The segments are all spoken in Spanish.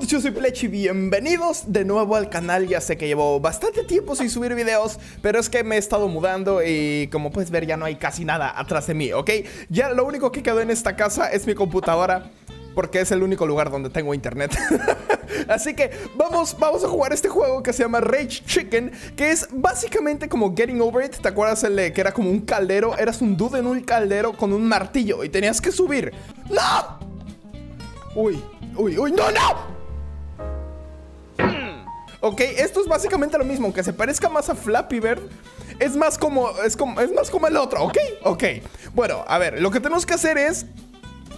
yo soy Plech y bienvenidos de nuevo al canal Ya sé que llevo bastante tiempo sin subir videos Pero es que me he estado mudando y como puedes ver ya no hay casi nada atrás de mí, ¿ok? Ya lo único que quedó en esta casa es mi computadora porque es el único lugar donde tengo internet. Así que vamos, vamos a jugar este juego que se llama Rage Chicken, que es básicamente como Getting Over It. ¿Te acuerdas el de que era como un caldero? Eras un dude en un caldero con un martillo y tenías que subir. ¡No! Uy, uy, uy, no, no. Ok, esto es básicamente lo mismo, aunque se parezca más a Flappy Bird, es más como, es como, es más como el otro, ¿ok? Ok. Bueno, a ver, lo que tenemos que hacer es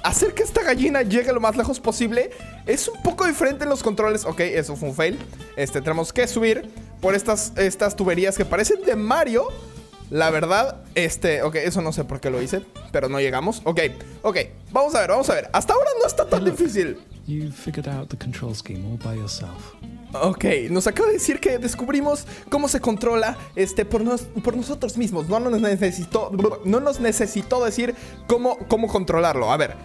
hacer que esta gallina llegue lo más lejos posible. Es un poco diferente en los controles. Ok, eso fue un fail. Este, tenemos que subir por estas, estas tuberías que parecen de Mario. La verdad, este, ok, eso no sé por qué lo hice, pero no llegamos. Ok, ok, vamos a ver, vamos a ver. Hasta ahora no está tan difícil. You figured out the control scheme all by yourself. Ok, nos acaba de decir que descubrimos cómo se controla este, por, por nosotros mismos. No nos, necesitó, no nos necesitó decir cómo, cómo controlarlo. A ver,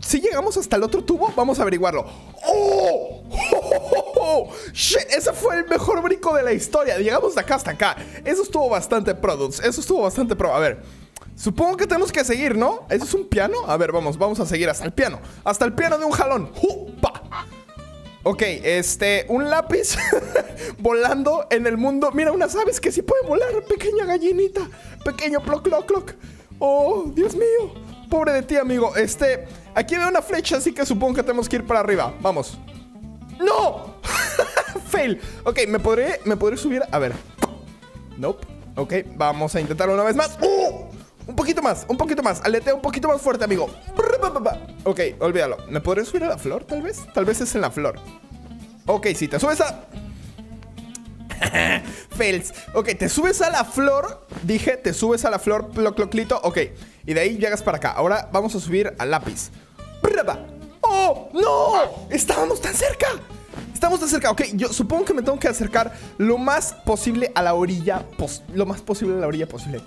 si llegamos hasta el otro tubo, vamos a averiguarlo. ¡Oh! ¡Oh! ¡Shit! Ese fue el mejor brinco de la historia. Llegamos de acá hasta acá. Eso estuvo bastante products. Eso estuvo bastante pro. A ver. Supongo que tenemos que seguir, ¿no? ¿Eso es un piano? A ver, vamos, vamos a seguir hasta el piano. Hasta el piano de un jalón. ¡Jupa! Ok, este, un lápiz volando en el mundo. Mira, unas aves que sí pueden volar. Pequeña gallinita. Pequeño ploc, cloc, cloc. Oh, Dios mío. Pobre de ti, amigo. Este, aquí veo una flecha, así que supongo que tenemos que ir para arriba. Vamos. ¡No! Fail. Ok, ¿me podré, ¿me podré subir? A ver. Nope. Ok, vamos a intentarlo una vez más. ¡Oh! Un poquito más, un poquito más. Aletea un poquito más fuerte, amigo. Ok, olvídalo. ¿Me podré subir a la flor, tal vez? Tal vez es en la flor. Ok, si te subes a... Fails. Ok, te subes a la flor. Dije, te subes a la flor, cloclito. Ok, y de ahí llegas para acá. Ahora vamos a subir al lápiz. ¡Oh! ¡No! ¡Estábamos tan cerca! Estamos tan cerca. Ok, yo supongo que me tengo que acercar lo más posible a la orilla. Lo más posible a la orilla posible.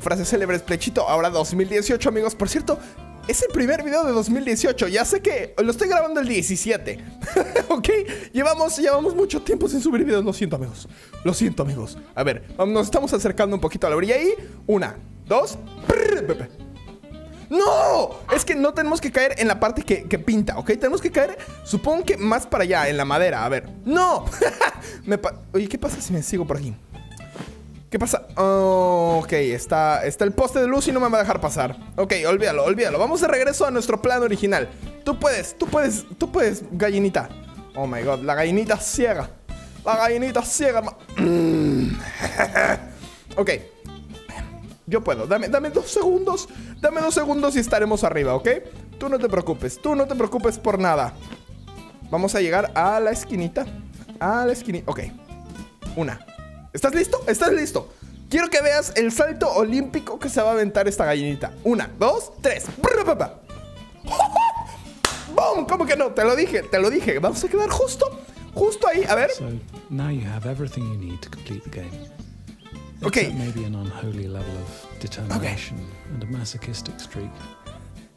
Frase célebre, plechito. Ahora 2018, amigos. Por cierto, es el primer video de 2018. Ya sé que lo estoy grabando el 17. ok, llevamos, llevamos mucho tiempo sin subir videos. Lo siento, amigos. Lo siento, amigos. A ver, nos estamos acercando un poquito a la orilla. Y una, dos. ¡No! Es que no tenemos que caer en la parte que, pinta, ¿ok? Tenemos que caer, supongo que más para allá, en la madera. A ver. ¡No! Oye, ¿qué pasa si me sigo por aquí? ¿Qué pasa? Oh, ok, está, está el poste de luz y no me va a dejar pasar. Ok, olvídalo, olvídalo. Vamos de regreso a nuestro plan original. Tú puedes, tú puedes, tú puedes, gallinita. Oh my god, la gallinita ciega. La gallinita ciega. ok. Yo puedo. Dame, dame dos segundos. Dame dos segundos y estaremos arriba, ¿ok? Tú no te preocupes. Tú no te preocupes por nada. Vamos a llegar a la esquinita. A la esquinita. Ok. Una. ¿Estás listo? ¿Estás listo? Quiero que veas el salto olímpico que se va a aventar esta gallinita. Una, dos, tres. ¡Bum! ¿Cómo que no? Te lo dije, te lo dije. Vamos a quedar justo, justo ahí. A ver. So, now you have everything you need to complete the game. Okay. maybe an unholy level of determination and a masochistic streak.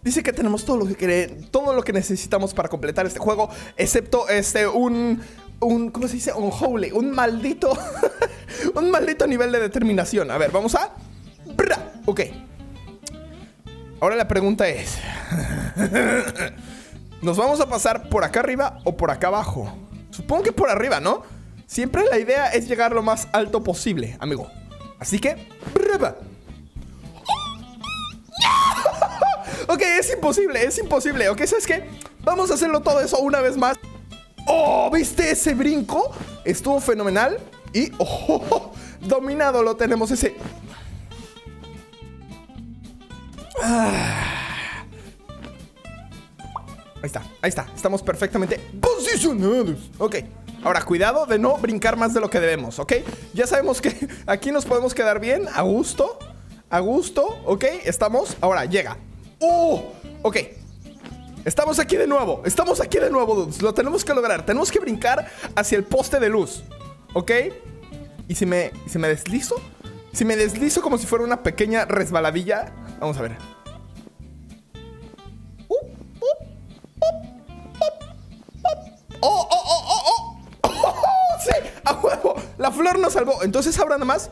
Dice que tenemos todo lo que todo lo que necesitamos para completar este juego, excepto este un un ¿cómo se dice? Un holy, un maldito un maldito nivel de determinación. A ver, vamos a Ok. Ahora la pregunta es ¿Nos vamos a pasar por acá arriba o por acá abajo? Supongo que por arriba, ¿no? Siempre la idea es llegar lo más alto posible, amigo. Así que Ok, es imposible, es imposible. Ok, ¿sabes qué? Vamos a hacerlo todo eso una vez más. ¡Oh! ¿Viste ese brinco? Estuvo fenomenal. Y ¡oh! Dominado lo tenemos ese. Ah. Ahí está, ahí está. Estamos perfectamente posicionados. Ok. Ahora, cuidado de no brincar más de lo que debemos, ¿ok? Ya sabemos que aquí nos podemos quedar bien, a gusto. A gusto, ¿ok? Estamos. Ahora, llega. ¡Oh! Ok. Estamos aquí de nuevo. Estamos aquí de nuevo, dudes. Lo tenemos que lograr. Tenemos que brincar hacia el poste de luz. ¿Ok? ¿Y si me, si me deslizo? Si me deslizo como si fuera una pequeña resbaladilla. Vamos a ver. ¡Oh, oh, oh, oh, oh! ¡Oh, sí! ¡A huevo! La flor nos salvó. Entonces ahora nada más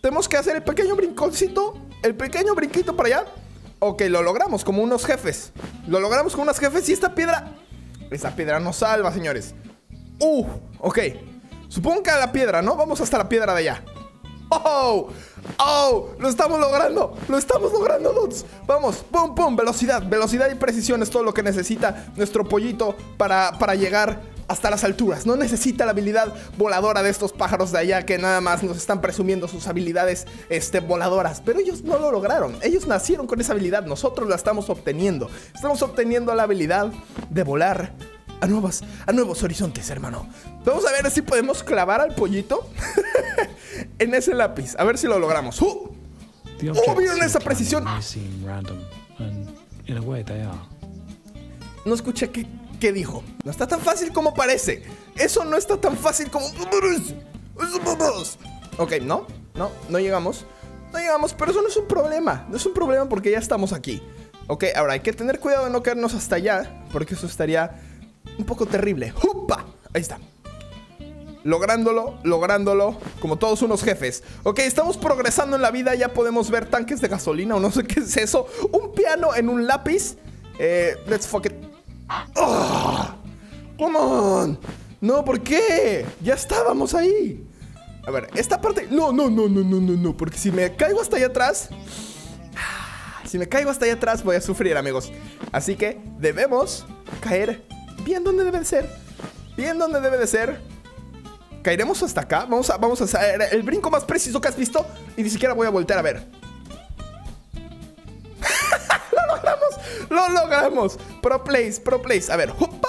tenemos que hacer el pequeño brinconcito, el pequeño brinquito para allá. Ok, lo logramos como unos jefes. Lo logramos como unos jefes y esta piedra... Esta piedra nos salva, señores. Uh, ok. Supongo que a la piedra, ¿no? Vamos hasta la piedra de allá. ¡Oh! ¡Oh! ¡Lo estamos logrando! ¡Lo estamos logrando, dudes! Vamos, pum, pum, velocidad. Velocidad y precisión es todo lo que necesita nuestro pollito para, para llegar hasta las alturas. No necesita la habilidad voladora de estos pájaros de allá que nada más nos están presumiendo sus habilidades este, voladoras. Pero ellos no lo lograron. Ellos nacieron con esa habilidad. Nosotros la estamos obteniendo. Estamos obteniendo la habilidad de volar a, nuevos, a nuevos horizontes, hermano. Vamos a ver si podemos clavar al pollito en ese lápiz. A ver si lo logramos. ¡Uh! Oh, you esa precisión. No escuché qué, qué dijo. No está tan fácil como parece. Eso no está tan fácil como... Ok, no, no, no llegamos. No llegamos, pero eso no es un problema. No es un problema porque ya estamos aquí. Ok, ahora hay que tener cuidado de no caernos hasta allá, porque eso estaría un poco terrible. ¡Jupa! Ahí está. Lográndolo, lográndolo, como todos unos jefes. Ok, estamos progresando en la vida, ya podemos ver tanques de gasolina o no sé qué es eso. Un piano en un lápiz. Eh, let's fuck it. ¡Ah! ¡Come on! No, ¿por qué? Ya estábamos ahí. A ver, esta parte... No, no, no, no, no, no, no. Porque si me caigo hasta allá atrás... Si me caigo hasta allá atrás voy a sufrir, amigos. Así que debemos caer bien donde debe de ser. Bien donde debe de ser. Caeremos hasta acá. Vamos a, vamos a hacer el brinco más preciso que has visto. Y ni siquiera voy a voltear a ver. ¡Lo logramos! Pro place, pro place. A ver, ¡hupa!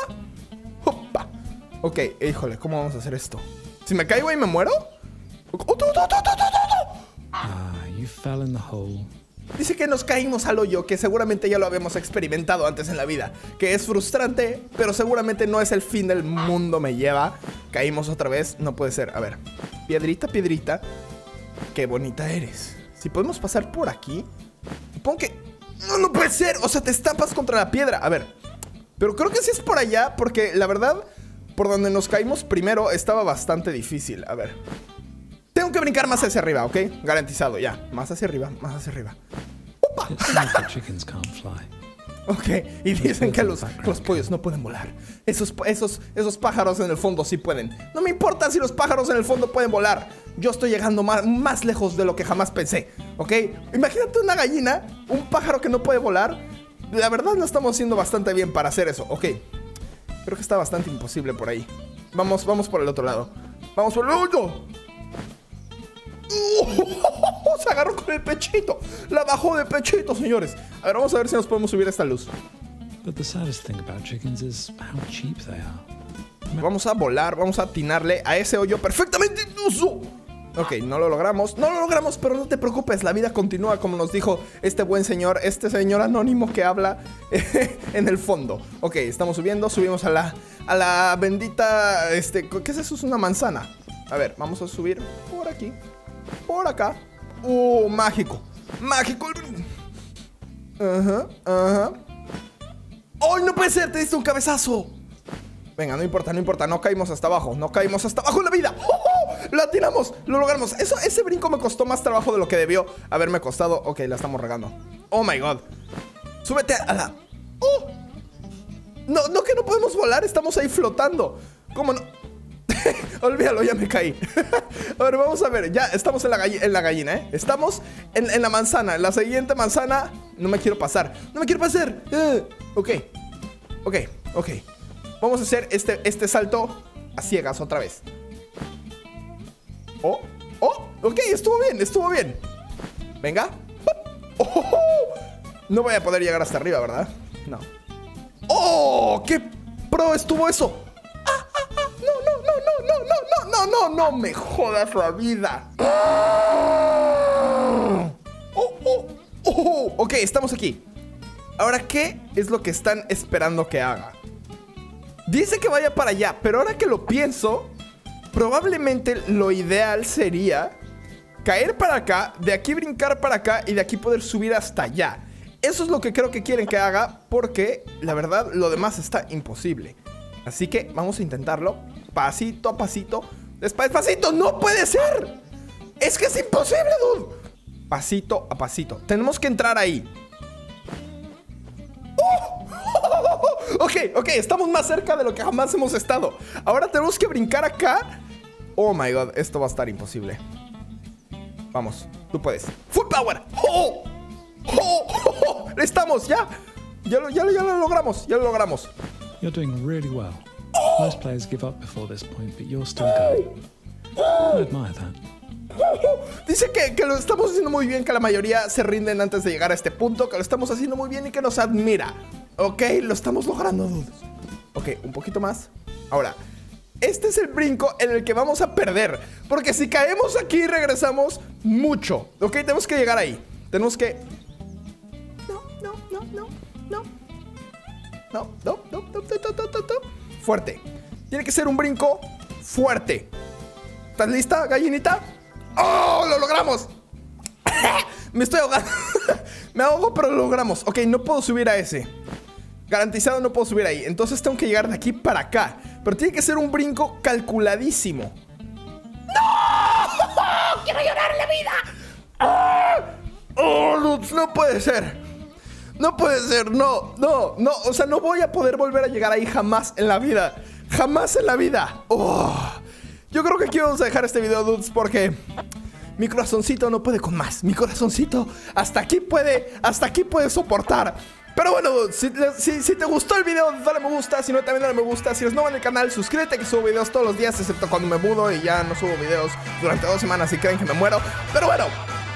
¡hupa! Ok, híjole, ¿cómo vamos a hacer esto? Si me caigo y me muero. ¡Oh! Ah, you fell in the hole. Dice que nos caímos al hoyo, que seguramente ya lo habíamos experimentado antes en la vida. Que es frustrante, pero seguramente no es el fin del mundo, me lleva. Caímos otra vez, no puede ser. A ver, piedrita, piedrita. Qué bonita eres. Si podemos pasar por aquí. Supongo que... No, no puede ser. O sea, te estampas contra la piedra. A ver. Pero creo que sí es por allá, porque la verdad, por donde nos caímos primero estaba bastante difícil. A ver. Tengo que brincar más hacia arriba, ¿ok? Garantizado, ya. Más hacia arriba, más hacia arriba. It Ok, y dicen que los, los pollos no pueden volar. Esos, esos, esos pájaros en el fondo sí pueden. No me importa si los pájaros en el fondo pueden volar. Yo estoy llegando más, más lejos de lo que jamás pensé. ¿Ok? Imagínate una gallina, un pájaro que no puede volar. La verdad lo estamos haciendo bastante bien para hacer eso. Ok. Creo que está bastante imposible por ahí. Vamos, vamos por el otro lado. Vamos por el otro. Se agarró con el pechito. La bajó de pechito, señores. A ver, vamos a ver si nos podemos subir a esta luz. Vamos a volar, vamos a atinarle a ese hoyo perfectamente inuso. Ok, no lo logramos, no lo logramos, pero no te preocupes, la vida continúa como nos dijo este buen señor, este señor anónimo que habla en el fondo. Ok, estamos subiendo, subimos a la, a la bendita, este, ¿qué es eso? Es una manzana. A ver, vamos a subir por aquí, por acá. ¡Uh, mágico! ¡Mágico! Ajá, ajá. ¡Ay, no puede ser! ¡Te diste un cabezazo! Venga, no importa, no importa, no caímos hasta abajo, no caímos hasta abajo en la vida. ¡Oh, oh! Lo atinamos, lo logramos. Eso, ese brinco me costó más trabajo de lo que debió haberme costado. Ok, la estamos regando. Oh my god. Súbete a la. ¡Oh! No, no que no podemos volar, estamos ahí flotando. ¿Cómo no? Olvídalo, ya me caí. a ver, vamos a ver. Ya estamos en la, en la gallina, ¿eh? Estamos en, la manzana. En la siguiente manzana. No me quiero pasar. No me quiero pasar. Eh, ok. Ok, ok. Vamos a hacer este, este salto a ciegas otra vez. Oh, oh, ok, estuvo bien, estuvo bien. Venga. Oh. No voy a poder llegar hasta arriba, ¿verdad? No. ¡Oh! ¡Qué pro estuvo eso! No, no, no, no, no, me jodas la vida! ¡Oh, oh, oh! Ok, estamos aquí. Ahora, ¿qué es lo que están esperando que haga? Dice que vaya para allá, pero ahora que lo pienso, probablemente lo ideal sería caer para acá, de aquí brincar para acá y de aquí poder subir hasta allá. Eso es lo que creo que quieren que haga porque la verdad lo demás está imposible. Así que vamos a intentarlo. Pasito a pasito. Despacito. ¡No puede ser! Es que es imposible, dude. Pasito a pasito. Tenemos que entrar ahí. ¡Oh! Ok, ok, estamos más cerca de lo que jamás hemos estado. Ahora tenemos que brincar acá. Oh my god, esto va a estar imposible. Vamos, tú puedes. Full power. ¡Oh! ¡Oh! ¡Oh! Estamos, ya. Ya lo, ya, lo, ya lo logramos, ya lo logramos. Most players give up before this point, but you're still going. I admire that. Dice que, que, lo estamos haciendo muy bien, que la mayoría se rinden antes de llegar a este punto, que lo estamos haciendo muy bien y que nos admira. Ok, lo estamos logrando, dude. Ok, un poquito más. Ahora, este es el brinco en el que vamos a perder. Porque si caemos aquí regresamos mucho. Ok, tenemos que llegar ahí. Tenemos que... No, no, no, no, no. No, no, no, no, no, no, no, no. Tiene que ser un brinco fuerte. ¿Estás lista, gallinita? ¡Oh! ¡Lo logramos! Me estoy ahogando. Me ahogo, pero lo logramos. Ok, no puedo subir a ese. Garantizado no puedo subir ahí. Entonces tengo que llegar de aquí para acá. Pero tiene que ser un brinco calculadísimo. ¡No! ¡Quiero llorar la vida! ¡Ah! ¡Oh! No puede ser. No puede ser. No, no, no. O sea, no voy a poder volver a llegar ahí jamás en la vida. Jamás en la vida. Oh. Yo creo que aquí vamos a dejar este video, dudes, porque mi corazoncito no puede con más. Mi corazoncito hasta aquí puede, hasta aquí puede soportar. Pero bueno, si, si, te gustó el video, dale me gusta. Si no, también dale me gusta. Si eres nuevo en el canal, suscríbete que subo videos todos los días, excepto cuando me mudo y ya no subo videos durante dos semanas y creen que me muero. Pero bueno,